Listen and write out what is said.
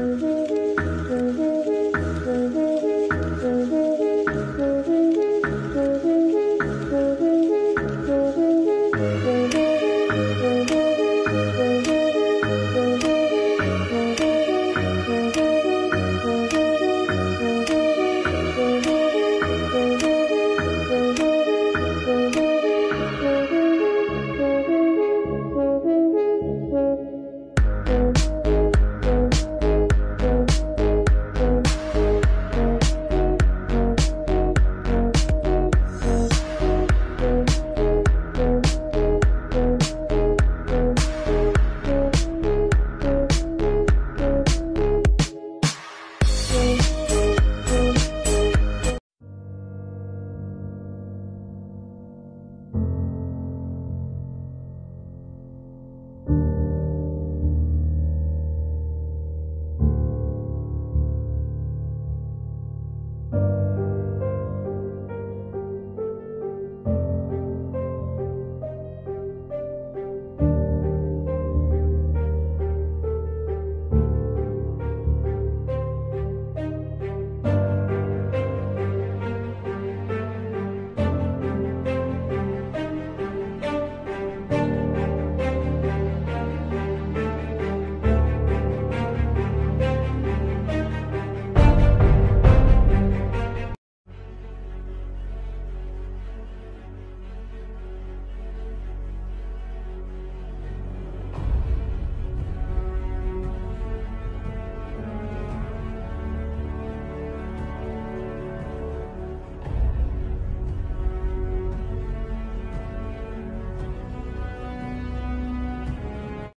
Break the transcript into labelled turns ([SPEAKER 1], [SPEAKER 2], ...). [SPEAKER 1] Mm-hmm.